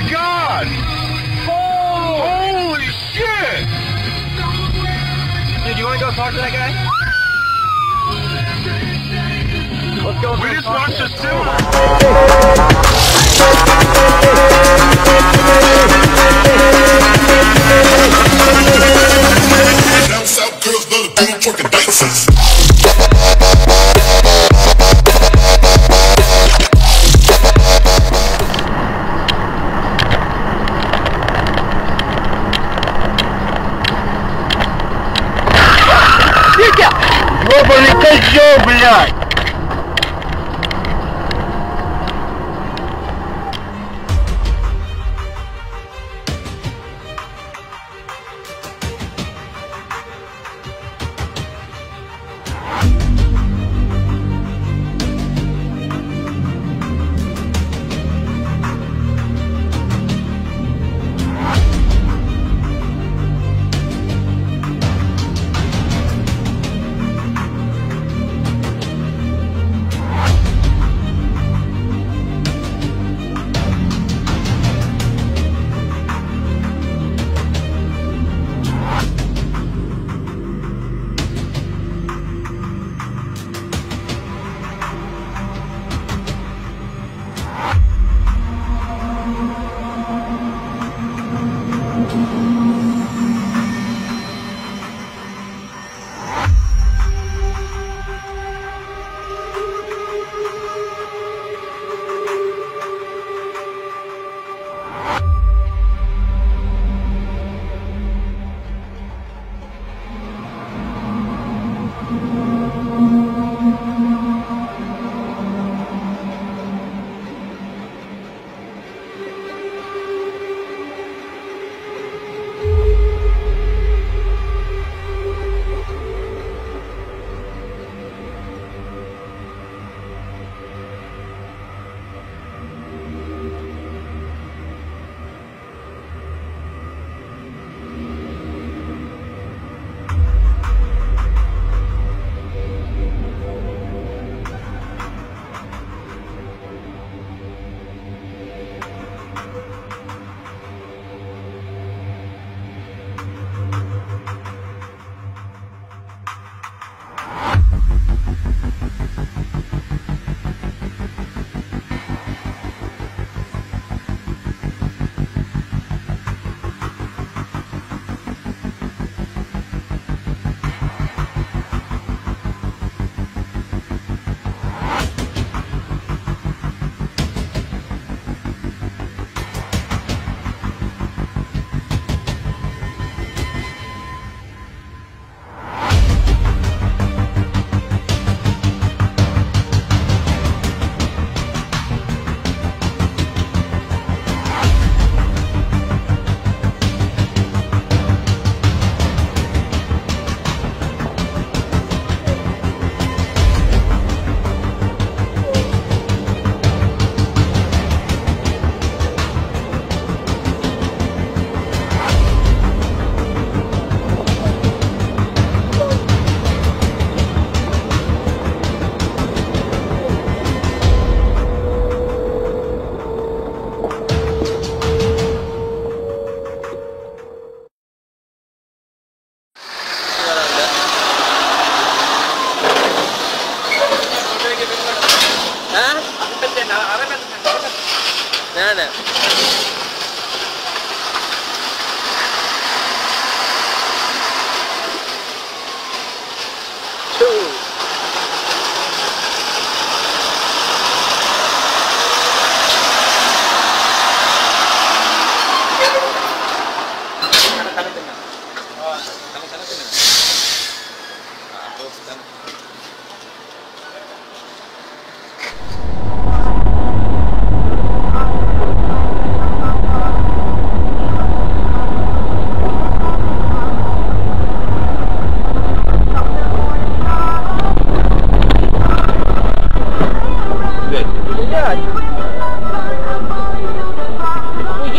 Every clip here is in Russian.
my God! Oh, holy shit! Dude, you want to go talk to that guy? Let's go. We just launched a stimulus. Ёбаный козёл, блядь!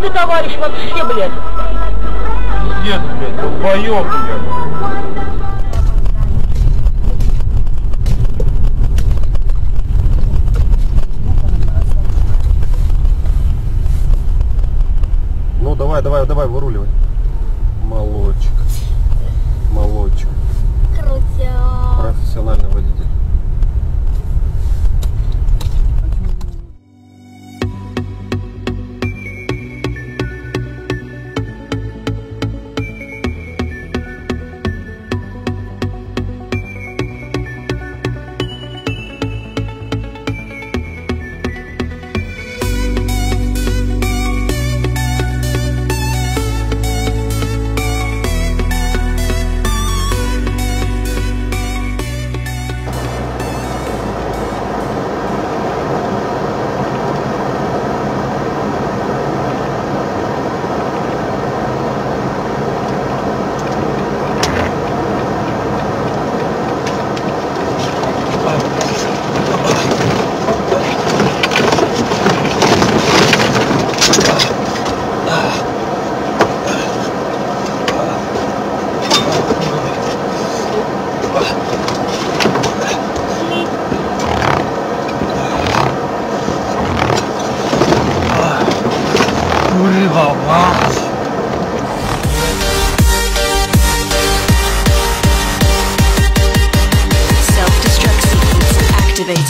Уеду, товарищ, вообще, блядь. Дед, блядь, долбоёб, блядь. Ну, давай, давай, давай, выруливай. Молодчик.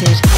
Limited.